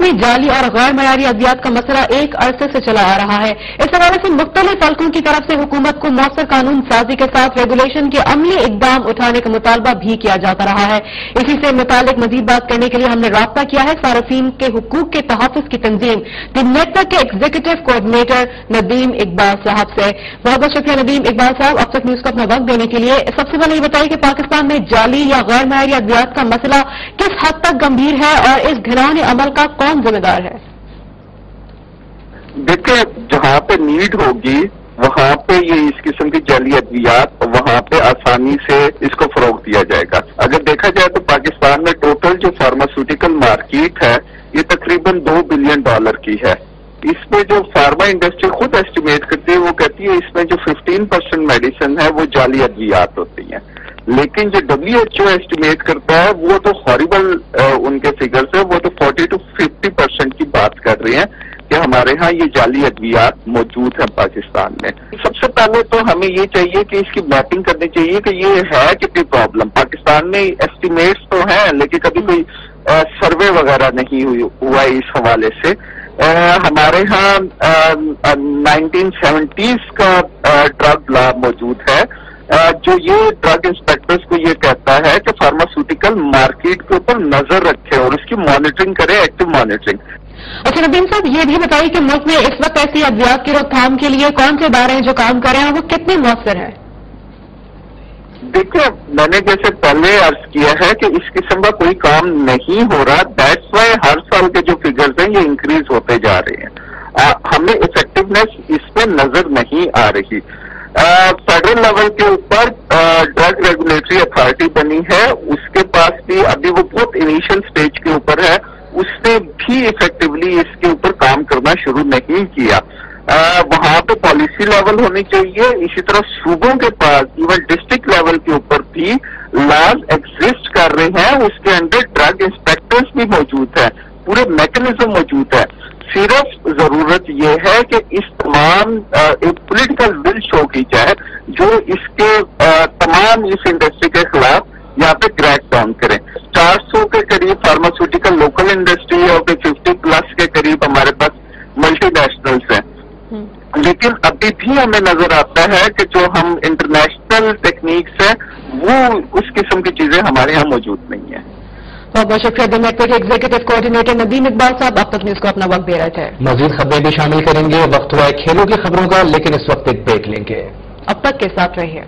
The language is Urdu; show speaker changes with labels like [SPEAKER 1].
[SPEAKER 1] ملک میں جعلی اور غیر معیاری ادویات کا مسئلہ ایک عرصے سے چلا آ رہا ہے۔ اس حوالے سے مختلف حلقوں کی طرف سے حکومت کو مؤثر قانون سازی کے ساتھ ریگولیشن کے عملی اقدام اٹھانے کا مطالبہ بھی کیا جاتا رہا ہے۔ اسی سے متعلق مزید بات کرنے کے لیے ہم نے رابطہ کیا ہے صارفین کے حقوق کے تحفظ کی تنظیم۔ دی نیٹورک کے ایگزیکٹو کوآرڈینیٹر ندیم اقبال صاحب سے۔ بہت بہت شکریہ ندیم اقبال صاحب۔ اب تک نیوز کو اپنا وقت دینے کے لیے سب سے پہلے یہ بتائیے کہ پاکستان میں جعلی یا غیر معیاری ادویات کا مسئلہ کس حد تک گمبھیر ہے اور اس گھرانے عمل کا کون ذمہ دار ہے۔
[SPEAKER 2] دیکھیں، جہاں پہ نیڈ ہوگی، وہاں پہ یہ اس قسم کی جعلی ادویات، وہاں پہ آسانی سے اس کو فروغ دیا جائے گا۔ اگر دیکھا جائے تو پاکستان میں ٹوٹل جو فارماسیوٹیکل مارکیٹ ہے، یہ تقریباً دو بلین ڈالر کی ہے۔ اس میں جو فارما انڈسٹری خود ایسٹیمیٹ کرتی ہے، وہ کہتی ہے اس میں جو ففٹین پرسینٹ میڈیسن ہے، وہ جعلی ادویات ہوتی ہیں۔ لیکن جو ڈبلیو ایچ او ایسٹیمیٹ کرتا ہے، وہ تو ہاریبل ان کے فگرز ہے وہ تو فورٹی ٹو ففٹی پرسینٹ کی بات کر رہے ہیں کہ ہمارے ہاں یہ جعلی ادویات موجود ہیں پاکستان میں. سب سے پہلے تو ہمیں یہ چاہیے کہ اس کی میپنگ کرنی چاہیے کہ یہ ہے کتنی پرابلم پاکستان میں ایسٹیمیٹس تو ہیں، لیکن کبھی کوئی سروے وغیرہ نہیں ہوا اس حوالے سے. ہمارے ہاں نائنٹین سیونٹیز کا ڈرگ لا موجود ہے. جو یہ ڈرگ انسپیکٹرز کو یہ کہتا ہے کہ فارماسیوٹیکل مارکیٹ کے اوپر نظر رکھے اور اس کی مانیٹرنگ کرے ایکٹیو مانیٹرنگ
[SPEAKER 1] اچھا ندیم صاحب یہ بھی بتائیے کہ ملک میں اس وقت ایسی ادویات کی روک تھام کے لیے کون سے ادارے ہیں جو کام کر رہے ہیں وہ کتنے مؤثر ہیں؟
[SPEAKER 2] دیکھیں میں نے جیسے پہلے عرض کیا ہے کہ اس قسم کا کوئی کام نہیں ہو رہا دیٹس وائی ہر سال کے جو فگرز ہیں یہ انکریز ہوتے جا رہے ہیں۔ ہمیں افیکٹونیس اس میں نظر نہیں آ رہی۔ فیڈرل لیول کے اوپر ڈرگ ریگولیٹری اتھارٹی بنی ہے۔ اس کے پاس بھی ابھی وہ بہت انیشل سٹیج کے اوپر ہے۔ اس نے بھی افیکٹولی اس کے اوپر کام کرنا شروع نہیں کیا۔ وہاں پہ پالیسی لیول ہونی چاہیے۔ اسی طرح صوبوں کے پاس ایون ڈسٹرکٹ لیول کے اوپر بھی لاز ایگزٹ کر رہے ہیں۔ اس کے اندر ڈرگ انسپیکٹرز بھی موجود ہیں۔ پورے میکنزم موجود ہے صرف ضرورت یہ ہے کہ اس تمام ایک پولیٹیکل ول شو کی جائے جو اس کے تمام اس انڈسٹری کے خلاف یہاں پہ کریک ڈاؤن کریں چار سو کے قریب فارماسیوٹیکل لوکل انڈسٹری اور ففٹی پلس کے قریب ہمارے پاس ملٹی نیشنلس ہیں لیکن ابھی بھی ہمیں نظر آتا ہے کہ جو ہم انٹرنیشنل ٹیکنیکس ہیں وہ اس قسم کی چیزیں ہمارے یہاں موجود نہیں ہیں۔
[SPEAKER 1] بہت بہت شکریہ دنیا کے ایگزیکٹو کوآرڈینیٹر ندیم اقبال صاحب اب تک نیوز کو اپنا وقت دے رہے تھے۔
[SPEAKER 3] مزید خبریں بھی شامل کریں گے۔ وقت ہوا ہے کھیلوں کی خبروں کا لیکن اس وقت ایک بریک لیں گے۔
[SPEAKER 1] اب تک کے ساتھ رہیے۔